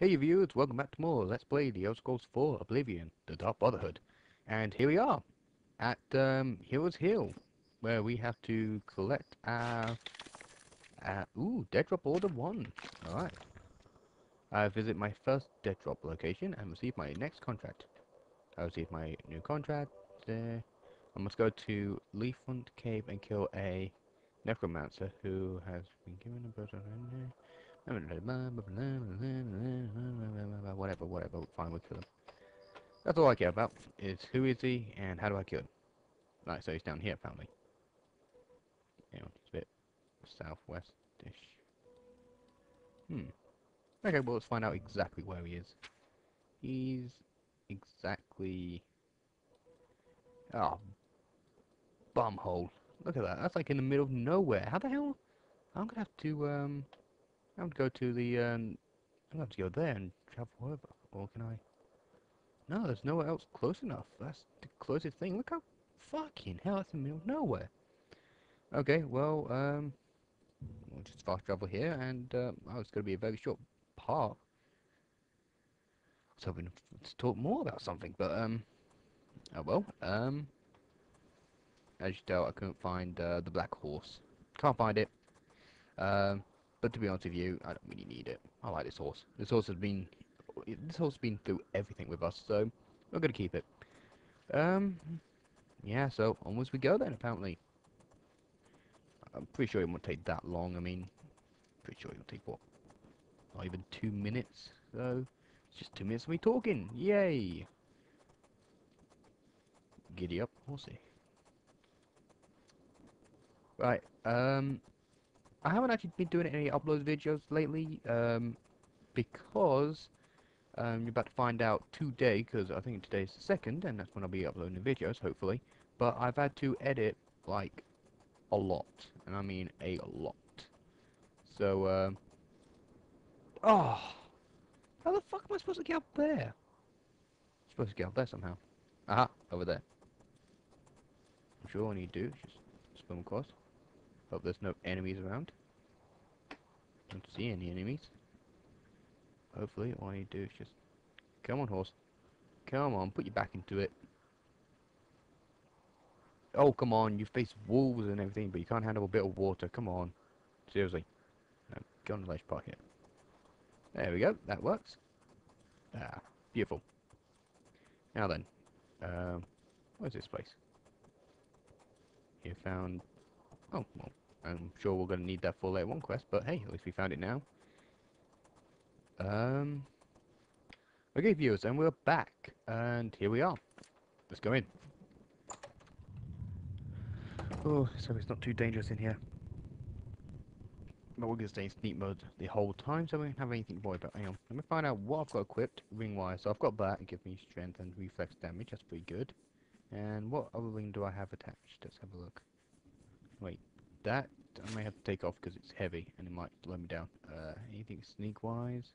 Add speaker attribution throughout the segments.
Speaker 1: Hey viewers, welcome back to more Let's Play The Elder Scrolls 4 Oblivion, The Dark Brotherhood. And here we are, at um, Heroes Hill, where we have to collect our... Uh, ooh, Dead Drop Order 1. Alright. I visit my first Dead Drop location and receive my next contract. I receive my new contract there. I must go to Leafrot Cave and kill a Necromancer who has been given a person whatever, whatever, fine, we'll kill him. That's all I care about, is who is he, and how do I kill him. Right, so he's down here, apparently. You know, he's a bit southwest-ish. Hmm. Okay, well, let's find out exactly where he is. He's exactly... Oh, bumhole. Look at that, that's like in the middle of nowhere. How the hell... I'm gonna have to, um... I would go to the, um, I'm have to go there and travel over. Or can I? No, there's nowhere else close enough. That's the closest thing. Look how fucking hell, that's in the middle of nowhere. Okay, well, um, we'll just fast travel here, and, uh, oh, it's going to be a very short part. I was hoping to talk more about something, but, um, oh well, um, as you tell, I couldn't find, uh, the black horse. Can't find it. Um, but to be honest with you, I don't really need it. I like this horse. This horse has been this horse has been through everything with us, so we're gonna keep it. Um, yeah. So onwards we go then. Apparently, I'm pretty sure it won't take that long. I mean, pretty sure it'll take what, not even two minutes. So it's just two minutes of me talking. Yay! Giddy up, horsey. Right. Um. I haven't actually been doing any upload videos lately, um, because um, you're about to find out today, because I think today's the second, and that's when I'll be uploading videos, hopefully. But I've had to edit, like, a lot, and I mean a lot. So, oh, how the fuck am I supposed to get up there? I'm supposed to get up there somehow. Aha, over there. I'm sure all I need to do is just swim across. Hope there's no enemies around. Don't see any enemies. Hopefully, all to do is just... Come on, horse. Come on, put your back into it. Oh, come on, you face wolves and everything, but you can't handle a bit of water. Come on. Seriously. No, go on the ledge here. There we go, that works. Ah, beautiful. Now then, um, where's this place? You found... Oh, well, I'm sure we're going to need that for later one quest, but hey, at least we found it now. Um, okay, viewers, and we're back, and here we are. Let's go in. Oh, so it's not too dangerous in here. But we're going to stay in sneak mode the whole time, so we don't have anything to worry about. Hang on, let me find out what I've got equipped. Ring wire, so I've got that, it gives me strength and reflex damage, that's pretty good. And what other ring do I have attached? Let's have a look. Wait, that I may have to take off because it's heavy and it might slow me down. Uh, anything sneak wise?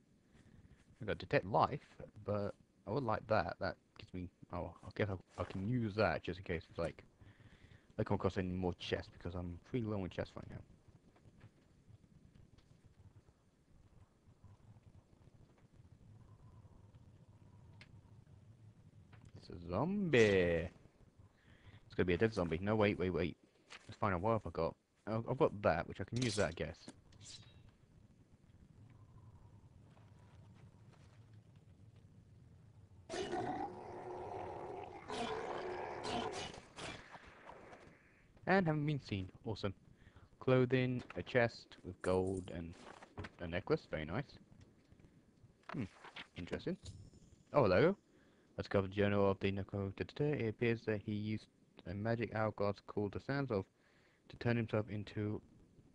Speaker 1: I got detect life, but I would like that. That gives me. Oh, I guess I, I can use that just in case it's like I come across any more chests because I'm pretty low on chests right now. It's a zombie. It's gonna be a dead zombie. No, wait, wait, wait. Let's find out what I've got. I've got that, which I can use that, I guess. And haven't been seen. Awesome. Clothing, a chest with gold and a necklace. Very nice. Hmm. Interesting. Oh, hello. Let's cover the journal of the Necro. It appears that he used a magic hourglass called the Sands of to turn himself into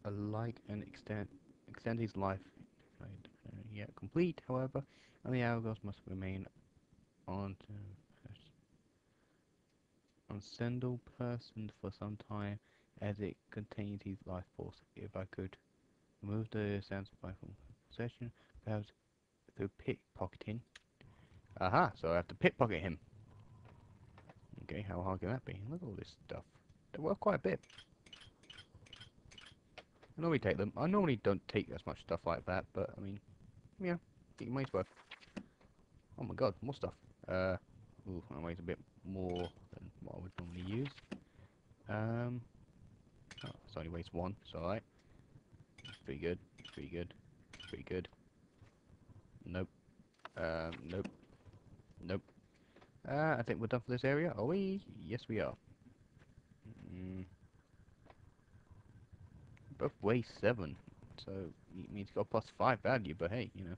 Speaker 1: a lich and extend extend his life uh, yet complete, however, and the hourglass must remain on on person for some time as it contains his life force. If I could remove the Sands of from possession, perhaps through pickpocketing. Aha, so I have to pickpocket him. Okay, how hard can that be? Look at all this stuff. They work quite a bit. I normally take them. I normally don't take as much stuff like that, but I mean, yeah, Get your money's worth. Oh my god, more stuff. Uh, ooh, a bit more than what I would normally use. Um, oh, it's only weighs one, it's alright. Pretty good, pretty good, pretty good. Nope. Um, nope. Nope. Uh, I think we're done for this area, are we? Yes, we are. Mm. Both weigh seven, so it means got plus five value, but hey, you know.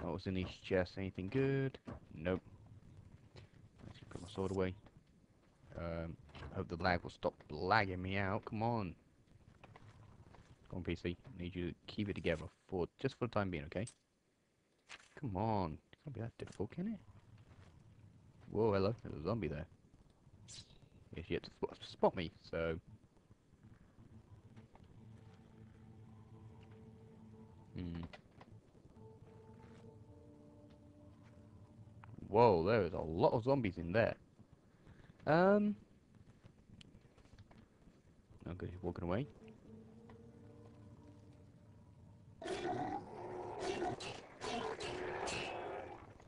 Speaker 1: What was in these chest? Anything good? Nope. Let's put my sword away. Um, hope the lag will stop lagging me out. Come on. Come on, PC. Need you to keep it together for just for the time being, okay? Come on. It can't be that difficult, can it? Whoa, hello. There's a zombie there. He's yet to spot, spot me, so... Hmm. Whoa, there is a lot of zombies in there. Um... Okay, he's walking away. You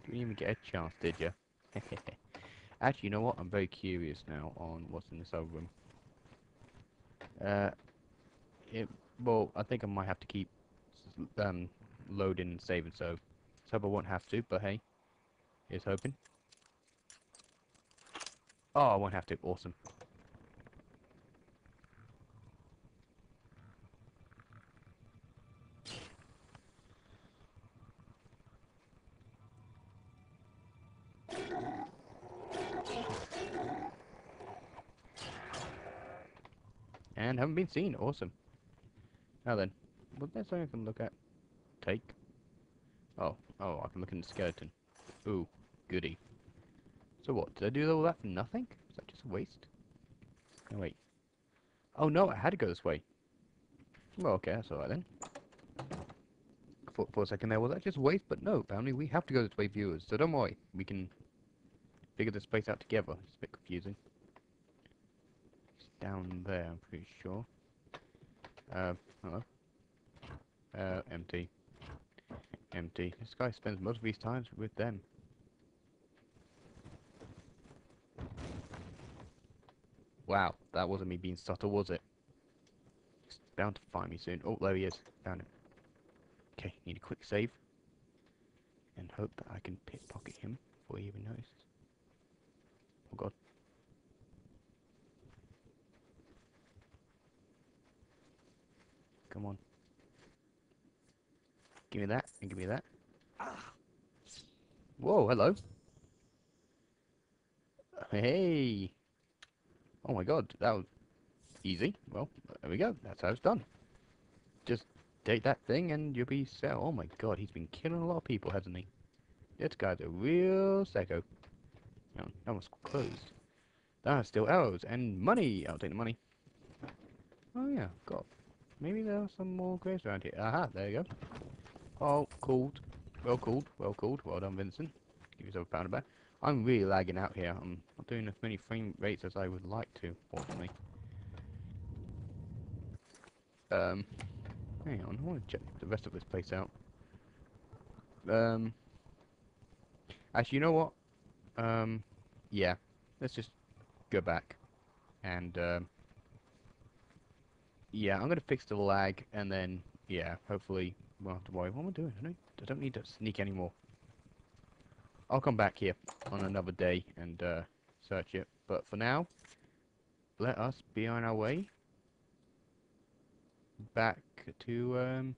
Speaker 1: Didn't even get a chance, did you? Actually, you know what? I'm very curious now on what's in this other room. Uh, it, well, I think I might have to keep um, loading and saving, so let's hope I won't have to, but hey, here's hoping. Oh, I won't have to. Awesome. And haven't been seen. Awesome. Now then, was there something I can look at? Take. Oh, oh, I can look in the skeleton. Ooh, goody. So what? Did I do all that for nothing? Is that just a waste? No, wait. Oh no, I had to go this way. Well, okay, that's alright then. For, for a second there, was that just waste? But no, apparently we have to go this way, viewers. So don't worry, we can figure this place out together. It's a bit confusing. It's down there, I'm pretty sure. Uh, hello. Uh, empty. Empty. This guy spends most of his time with them. Wow, that wasn't me being subtle, was it? He's bound to find me soon. Oh, there he is. Found him. Okay, need a quick save. And hope that I can pickpocket him before he even notices. Oh god. Come on. Give me that, and give me that. Whoa, hello. Hey. Oh my god, that was easy. Well, there we go. That's how it's done. Just take that thing and you'll be set. Oh my god, he's been killing a lot of people, hasn't he? This guy's a real psycho. Oh, that was closed. Are still arrows and money. I'll take the money. Oh yeah, got. Maybe there are some more graves around here. Aha, there you go. Oh, called. Well called. Well called. Well done, Vincent. Give yourself a pound of back. I'm really lagging out here. I'm not doing as many frame rates as I would like to, fortunately. Um, hang on. I want to check the rest of this place out. Um, actually, you know what? Um, yeah. Let's just go back and um, yeah, I'm gonna fix the lag and then yeah, hopefully to worry. What am I doing? I don't, I don't need to sneak anymore. I'll come back here on another day and uh, search it. But for now, let us be on our way back to um,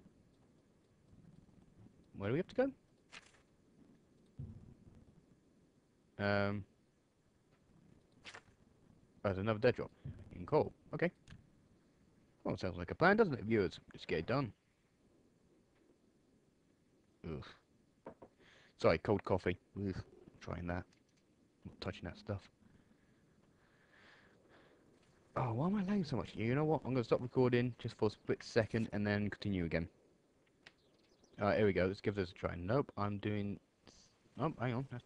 Speaker 1: where do we have to go? Um, there's another dead drop in coal. Okay. Well, it sounds like a plan, doesn't it, viewers? Just get it done. Ugh. Sorry, cold coffee. Ugh. Trying that. Touching that stuff. Oh, why am I lagging so much? You know what? I'm going to stop recording just for a split second and then continue again. Alright, here we go. Let's give this a try. Nope, I'm doing... Oh, hang on. That's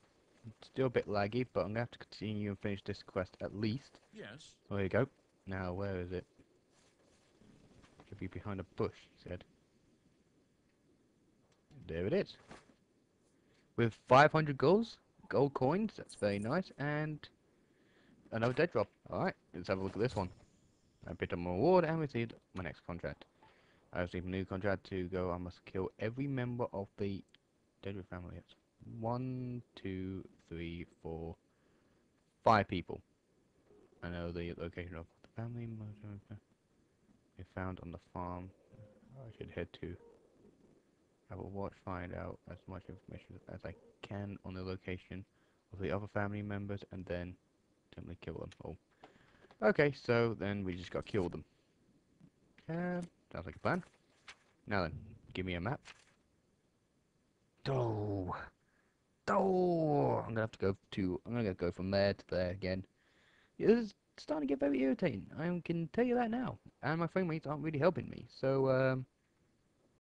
Speaker 1: still a bit laggy, but I'm going to have to continue and finish this quest at least.
Speaker 2: Yes.
Speaker 1: There you go. Now, where is it? Should be behind a bush, he said. There it is. with 500 goals, gold coins. That's very nice, and another dead drop. All right, let's have a look at this one. I picked up my reward and received my next contract. I received a new contract to go. I must kill every member of the Deadwood family. It's one, two, three, four, five people. I know the location of the family. They found on the farm. I should head to. I will watch, find out as much information as I can on the location of the other family members, and then simply kill them all. Okay, so then we just got to kill them. Uh, sounds like a plan. Now then, give me a map. Oh, oh! I'm gonna have to go to. I'm gonna go from there to there again. It's starting to get very irritating. I can tell you that now. And my frame rates aren't really helping me. So, um,